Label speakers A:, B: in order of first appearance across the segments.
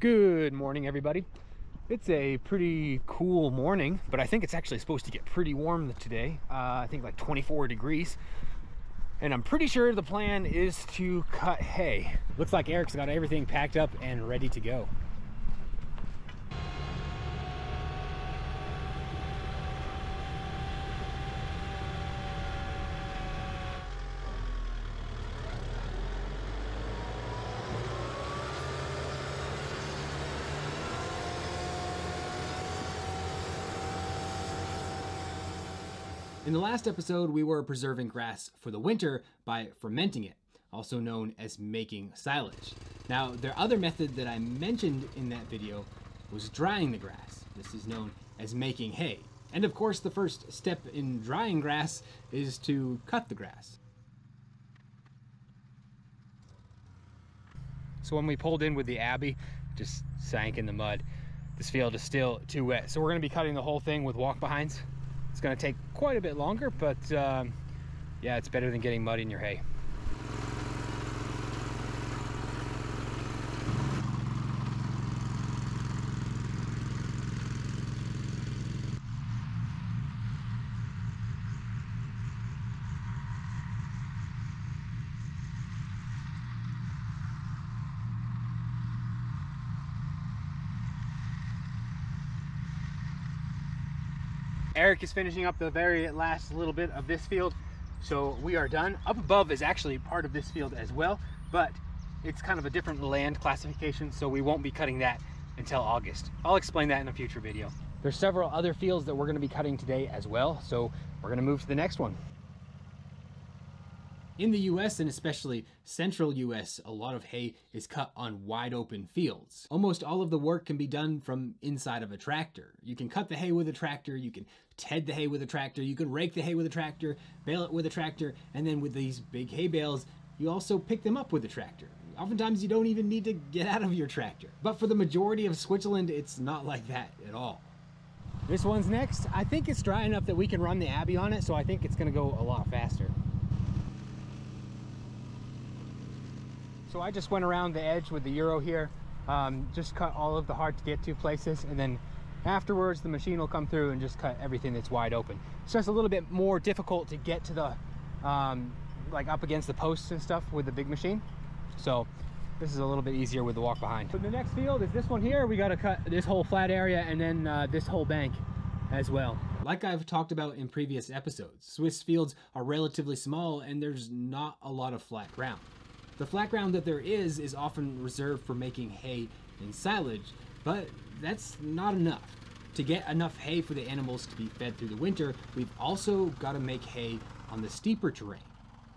A: Good morning, everybody. It's a pretty cool morning, but I think it's actually supposed to get pretty warm today. Uh, I think like 24 degrees. And I'm pretty sure the plan is to cut hay. Looks like Eric's got everything packed up and ready to go. In the last episode, we were preserving grass for the winter by fermenting it, also known as making silage. Now, the other method that I mentioned in that video was drying the grass. This is known as making hay. And of course, the first step in drying grass is to cut the grass. So when we pulled in with the Aebi, just sank in the mud. This field is still too wet. So we're gonna be cutting the whole thing with walk behinds. It's gonna take quite a bit longer, but um, yeah, it's better than getting mud in your hay. Eric is finishing up the very last little bit of this field. So we are done. Up above is actually part of this field as well, but it's kind of a different land classification, so we won't be cutting that until August. I'll explain that in a future video. There's several other fields that we're gonna be cutting today as well, so we're gonna move to the next one. In the US and especially central US, a lot of hay is cut on wide open fields. Almost all of the work can be done from inside of a tractor. You can cut the hay with a tractor, you can ted the hay with a tractor, you can rake the hay with a tractor, bale it with a tractor, and then with these big hay bales, you also pick them up with a tractor. Oftentimes you don't even need to get out of your tractor. But for the majority of Switzerland, it's not like that at all. This one's next. I think it's dry enough that we can run the Aebi on it, so I think it's gonna go a lot faster. So I just went around the edge with the Euro here, um, just cut all of the hard to get to places, and then afterwards the machine will come through and just cut everything that's wide open. So it's just a little bit more difficult to get to the, um, like up against the posts and stuff with the big machine. So this is a little bit easier with the walk behind. So the next field is this one here. We got to cut this whole flat area and then uh, this whole bank as well. Like I've talked about in previous episodes, Swiss fields are relatively small and there's not a lot of flat ground. The flat ground that there is is often reserved for making hay and silage, but that's not enough. To get enough hay for the animals to be fed through the winter, we've also got to make hay on the steeper terrain.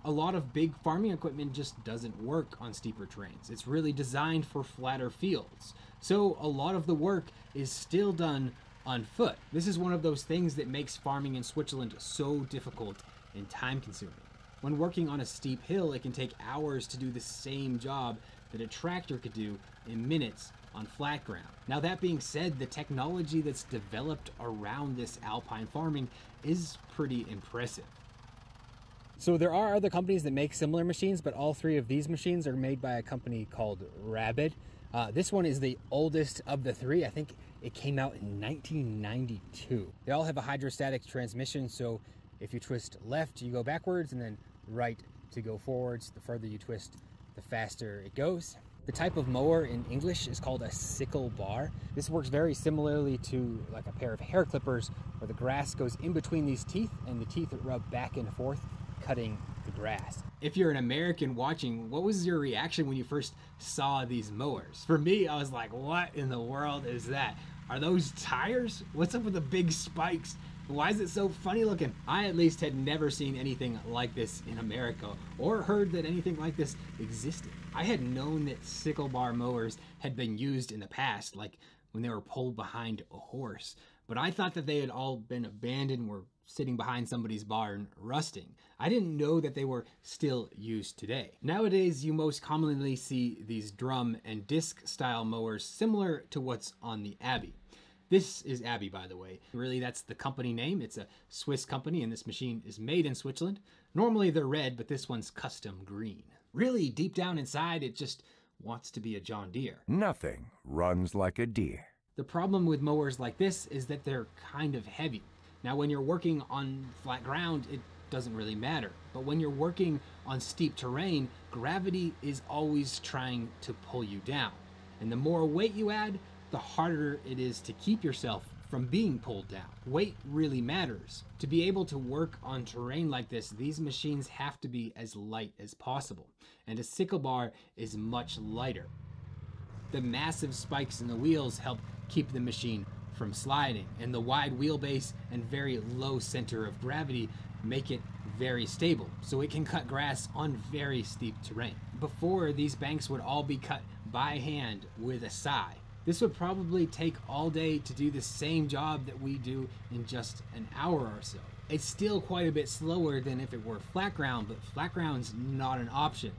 A: A lot of big farming equipment just doesn't work on steeper terrains. It's really designed for flatter fields. So a lot of the work is still done on foot. This is one of those things that makes farming in Switzerland so difficult and time consuming. When working on a steep hill, it can take hours to do the same job that a tractor could do in minutes on flat ground. Now that being said, the technology that's developed around this alpine farming is pretty impressive. So there are other companies that make similar machines, but all three of these machines are made by a company called Rapid. Uh, this one is the oldest of the three. I think it came out in 1992. They all have a hydrostatic transmission, so if you twist left, you go backwards, and then right to go forwards. The further you twist, the faster it goes. The type of mower in English is called a sickle bar. This works very similarly to like a pair of hair clippers where the grass goes in between these teeth and the teeth rub back and forth, cutting the grass. If you're an American watching, what was your reaction when you first saw these mowers? For me, I was like, what in the world is that? Are those tires? What's up with the big spikes why is it so funny looking? I at least had never seen anything like this in America or heard that anything like this existed. I had known that sickle bar mowers had been used in the past, like when they were pulled behind a horse, but I thought that they had all been abandoned were sitting behind somebody's barn rusting. I didn't know that they were still used today. Nowadays, you most commonly see these drum and disc style mowers similar to what's on the Aebi. This is Aebi, by the way. Really, that's the company name. It's a Swiss company, and this machine is made in Switzerland. Normally they're red, but this one's custom green. Really, deep down inside, it just wants to be a John Deere.
B: Nothing runs like a Deere.
A: The problem with mowers like this is that they're kind of heavy. Now, when you're working on flat ground, it doesn't really matter. But when you're working on steep terrain, gravity is always trying to pull you down. And the more weight you add, the harder it is to keep yourself from being pulled down. Weight really matters. To be able to work on terrain like this, these machines have to be as light as possible. And a sickle bar is much lighter. The massive spikes in the wheels help keep the machine from sliding, and the wide wheelbase and very low center of gravity make it very stable, so it can cut grass on very steep terrain. Before, these banks would all be cut by hand with a scythe. This would probably take all day to do the same job that we do in just an hour or so. It's still quite a bit slower than if it were flat ground, but flat ground's not an option.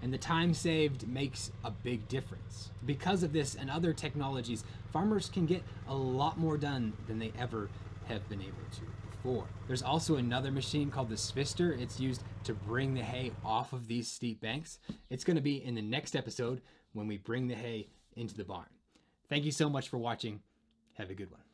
A: And the time saved makes a big difference. Because of this and other technologies, farmers can get a lot more done than they ever have been able to before. There's also another machine called the Svister. It's used to bring the hay off of these steep banks. It's going to be in the next episode when we bring the hay into the barn. Thank you so much for watching. Have a good one.